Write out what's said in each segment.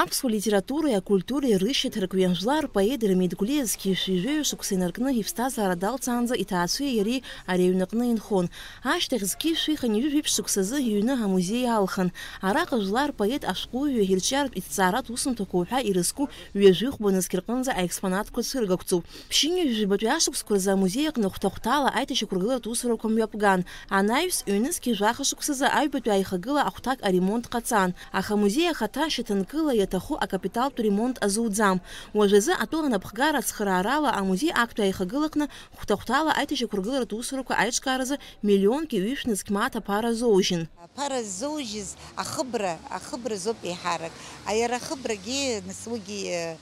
аԥсуа литературеи акультуреи рышьаҭарак ҩажәлар поет Рамид Гәлиа зқьышәи ҩышықәса инаркны иԥсҭазаара далцаанӡа иҭаацәеи иареи ари аҩнаҟны инхон. Ашьҭахь зқьышәи ханҩыжәи ԥшықәсазы иҩны амузеи алхан. Араҟа жәлар поет ашәҟәыҩҩы ирҿиаратә иҭҵааратә усумҭақәа уҳәа ирызку ҩажәи хәбанызк рҟынӡа аекспонатқәа цәыргақәҵоуп. Ԥшьынҩажәибатәи ашықәсқәа рзы амузеи аҟны хәҭа-хәҭала усурақәа мҩаԥган. Анаҩс ҩнызқьи жәахашықәсазы аҩбатәи аихагыла ахәҭак аремонт ҟаҵан. Аха амузеи ахаҭа шьаҭанкыла иаҭаху акапиталтә ремонт азуӡам. Уажәазы атәыла напхгара ацхыраарала амузеи актәи аихагылаҟны хәҭа-хәҭала аиҭашьақәыргыларатә усурақәа аиҿкааразы миллионки ҩышәнызқь мааҭ аԥара зоужьын. аԥара ззоужьыз ахыбра ахыбра зоуп еиҳарак иара ахыбрагьы нас уигьы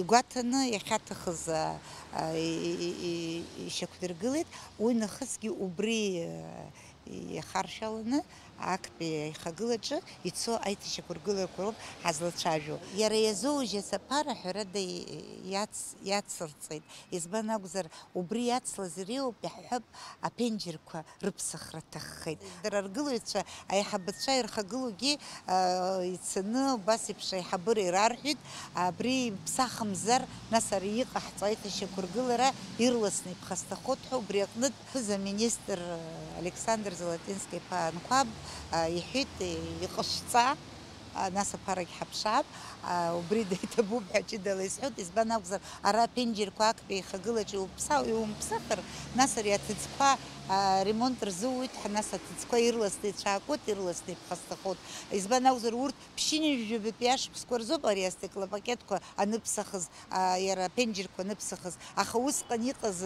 игәаҭаны иахьаҭахыз ишьақәдыргылеит уи нахысгьы убри иахаршәаланы актәи аихагылаҿы ицо аиҭашьақәыргылақәа роуп ҳазлацәажәо. Иара иазоужьыз аԥара ҳәарада иацырҵеит. Избан акәзар убри иацлаз иреиуоуп иаҳҳәап аԥенџьырқәа рыԥсахра ҭаххеит. Дара ргылаҩцәа аиҳабацәа ирхагылоугьы ицаны убас еиԥш аиҳабыра ирарҳәеит. Абри ԥсахымзар нас ари иҟаҳҵо аиҭашьақәыргылара ирласны иԥхасҭахоит ҳәа убри аҟнытә ԥыза-министр александр золотински иԥа анқәаб иҳәеит иҟашәҵа нас аԥарагь ҳаԥшаап убри деиҭабуп ҳәа ҷыдала исҳәоит избан акәзар ара аԥенџьырқәа актәи аихагылаҿ иумԥсахыр нас ари аҭыӡқәа ремонт рзууит нас аҭыӡқәа ирласны ицәаакуеит ирласны иԥхасҭахоит избан акәзар урҭ ԥшьынҩажәабатәи ашықәсқәа рзоуп ари астеклопакетқәа аныԥсахыз иара аԥенџьырқәа аныԥсахыз аха усҟан иҟаз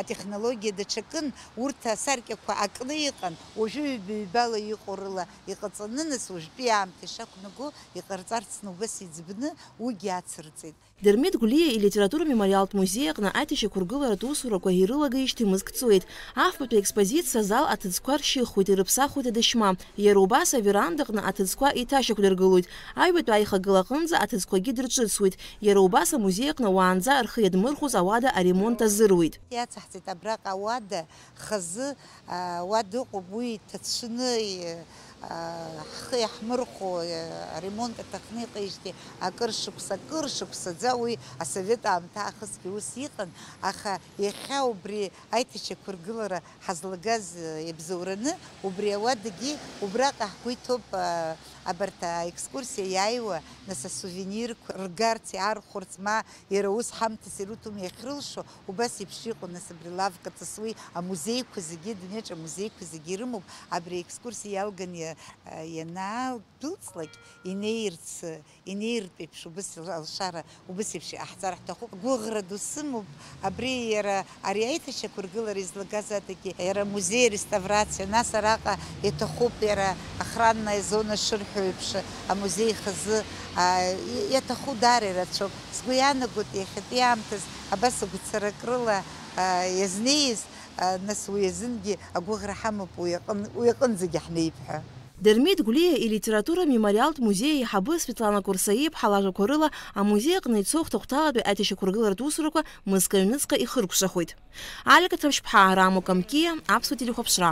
атехнологиа даҽакын урҭ асаркьақәа акны иҟан уажәы ҩба-ҩбала иҟоу рыла иҟаҵаны нас уажәтәи аамҭа ишақәнаго иҟарҵарцны убас иӡбны уигьы ацырҵеит Дермит Гәлиа илитература мемориалтә музеи аҟны аиҭашьақәыргыларатә усурақәа ирылагеижьҭеи мызкҵуеит. Афбатәи аекспозициа азал аҭыӡқәа ршьыхуеит, ирыԥсахуеит адашьма. Иара убас аверандаҟны аҭыӡқәа еиҭашьақәдыргылоит. Аҩбатәи аихагыла аҭыӡқәагьы дырҿыцуеит. Иара убас амузеи аҟны уаанӡа рхы иадмырхәоз ауада аремонт азыруит. Иацаҳҵеит абраҟа ауада хазы ауада ыҟоуп уи ҭацәны ҳхы иаҳмырхәо аремонт аҭахны иҟеижьҭеи акыр шықәса уи асовет аамҭа аахысгьы ус иҟан аха иахьа убри аиҭашьақәыргылара ҳазлагаз иабзоураны убри ауадагьы убраҟа ҳгәы иҭоуп абарҭ аекскурсиа иааиуа нас асувенирқәа ргарц иаархәарц ма иара ус ҳамҭас ируҭом иахьрылшо убас еиԥш иҟоу нас абри лавкаҵас уи амузеиқәа зегьы дунеиаҿ амузеиқәа зегьы ирымоуп абри аекскурсиа иалган ианаадәылҵлак инеирц инеиртә еиԥш убас алшара убас еиԥш иҟаҳҵар ҳҭахуп гәыӷра ду сымоуп абри иара ари аиҭашьақәыргылара излагаз адагьы иара музеи реставрациа нас араҟа иҭахуп иара охранная зона шырҳәо еиԥш амузеи хазы иаҭаху даара ирацәоуп сгәы иаанагоит иахьатәи аамҭаз абас агәцарак рыла иазнеиз нас уи азынгьы агәыӷра ҳамоуп уи аҟынӡагьы ҳнеип Дермит Гәлиа илитература мемориалтә музеи аиҳабы Светлана Курсаиԥ ҳалажәақәа рыла амузеи аҟны ицо хәҭахәҭалатәи аиҭашьақәыргыларатә усурақәа мызк аҩныҵҟа ихыркәшахоит. Алика Ҭамшьԥҳаа Рамо Камкиа, Аԥсуа телехәаԥшра.